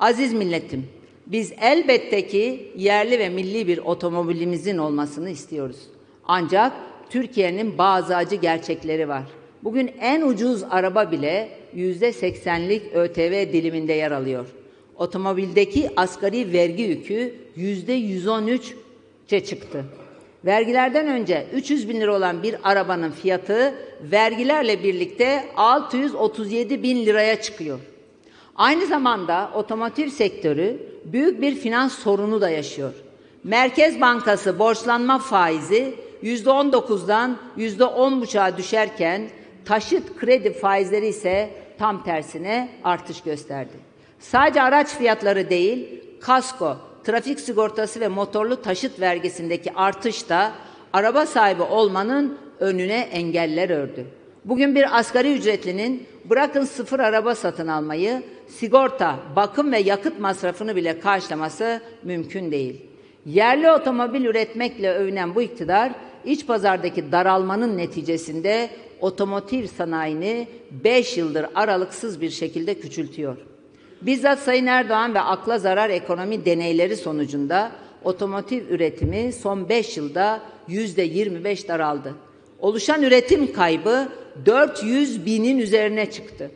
Aziz milletim, biz elbette ki yerli ve milli bir otomobilimizin olmasını istiyoruz. Ancak Türkiye'nin bazı acı gerçekleri var. Bugün en ucuz araba bile yüzde seksenlik ÖTV diliminde yer alıyor. Otomobildeki asgari vergi yükü yüzde 113'e çıktı. Vergilerden önce 300 bin lira olan bir arabanın fiyatı vergilerle birlikte 637 bin liraya çıkıyor. Aynı zamanda otomotiv sektörü büyük bir finans sorunu da yaşıyor. Merkez Bankası borçlanma faizi %19'dan %10,5'a düşerken taşıt kredi faizleri ise tam tersine artış gösterdi. Sadece araç fiyatları değil, kasko, trafik sigortası ve motorlu taşıt vergisindeki artış da araba sahibi olmanın önüne engeller ördü. Bugün bir asgari ücretlinin bırakın sıfır araba satın almayı, sigorta, bakım ve yakıt masrafını bile karşılaması mümkün değil. Yerli otomobil üretmekle övünen bu iktidar, iç pazardaki daralmanın neticesinde otomotiv sanayini 5 yıldır aralıksız bir şekilde küçültüyor. Bizzat Sayın Erdoğan ve akla zarar ekonomi deneyleri sonucunda otomotiv üretimi son 5 yılda yüzde 25 daraldı. Oluşan üretim kaybı 400 binin üzerine çıktı.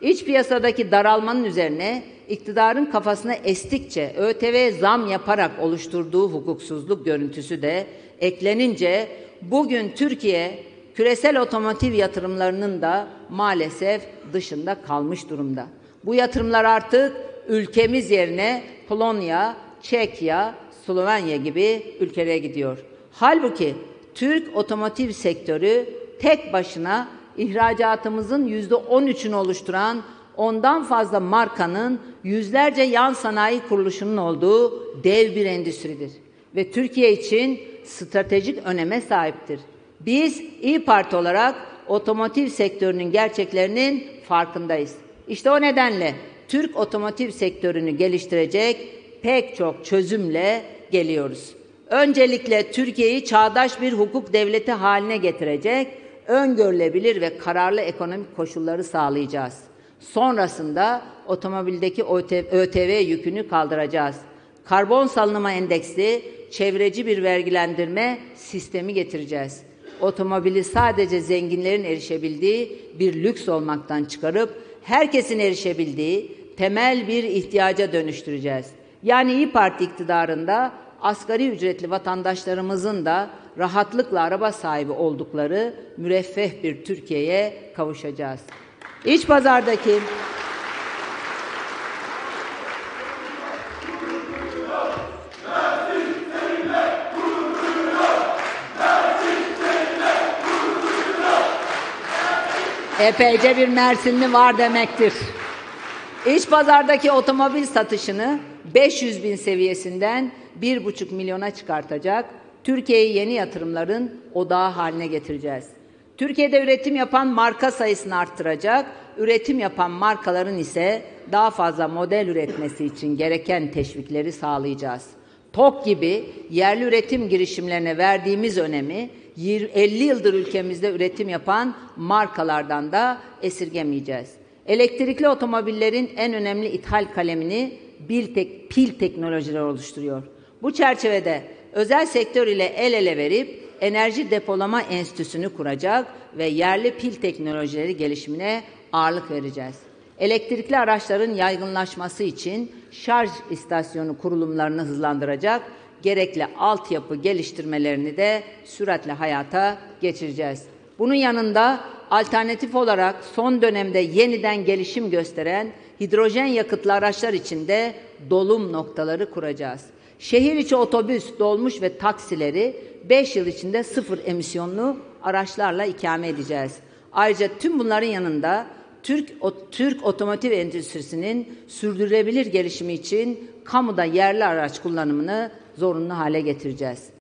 İç piyasadaki daralmanın üzerine iktidarın kafasına estikçe ÖTV zam yaparak oluşturduğu hukuksuzluk görüntüsü de eklenince bugün Türkiye küresel otomotiv yatırımlarının da maalesef dışında kalmış durumda. Bu yatırımlar artık ülkemiz yerine Polonya, Çekya, Slovenya gibi ülkelere gidiyor. Halbuki Türk otomotiv sektörü tek başına ihracatımızın yüzde on üçünü oluşturan ondan fazla markanın yüzlerce yan sanayi kuruluşunun olduğu dev bir endüstridir. Ve Türkiye için stratejik öneme sahiptir. Biz İyi Parti olarak otomotiv sektörünün gerçeklerinin farkındayız. İşte o nedenle Türk otomotiv sektörünü geliştirecek pek çok çözümle geliyoruz. Öncelikle Türkiye'yi çağdaş bir hukuk devleti haline getirecek, öngörülebilir ve kararlı ekonomik koşulları sağlayacağız. Sonrasında otomobildeki ÖTV yükünü kaldıracağız. Karbon salınımı endeksli, çevreci bir vergilendirme sistemi getireceğiz. Otomobili sadece zenginlerin erişebildiği bir lüks olmaktan çıkarıp herkesin erişebildiği temel bir ihtiyaca dönüştüreceğiz. Yani İyi Parti iktidarında asgari ücretli vatandaşlarımızın da rahatlıkla araba sahibi oldukları müreffeh bir Türkiye'ye kavuşacağız. İç pazardaki epeyce bir Mersinli var demektir. İç pazardaki otomobil satışını 500 bin seviyesinden 1,5 milyona çıkartacak, Türkiye'yi yeni yatırımların odağı haline getireceğiz. Türkiye'de üretim yapan marka sayısını arttıracak, üretim yapan markaların ise daha fazla model üretmesi için gereken teşvikleri sağlayacağız. TOK gibi yerli üretim girişimlerine verdiğimiz önemi 50 yıldır ülkemizde üretim yapan markalardan da esirgemeyeceğiz. Elektrikli otomobillerin en önemli ithal kalemini pil teknolojileri oluşturuyor. Bu çerçevede özel sektör ile el ele verip enerji depolama enstitüsünü kuracak ve yerli pil teknolojileri gelişimine ağırlık vereceğiz. Elektrikli araçların yaygınlaşması için şarj istasyonu kurulumlarını hızlandıracak, gerekli altyapı geliştirmelerini de süratle hayata geçireceğiz. Bunun yanında alternatif olarak son dönemde yeniden gelişim gösteren hidrojen yakıtlı araçlar için de dolum noktaları kuracağız. Şehir içi otobüs, dolmuş ve taksileri 5 yıl içinde sıfır emisyonlu araçlarla ikame edeceğiz. Ayrıca tüm bunların yanında Türk, o, Türk otomotiv endüstrisinin sürdürülebilir gelişimi için kamuda yerli araç kullanımını zorunlu hale getireceğiz.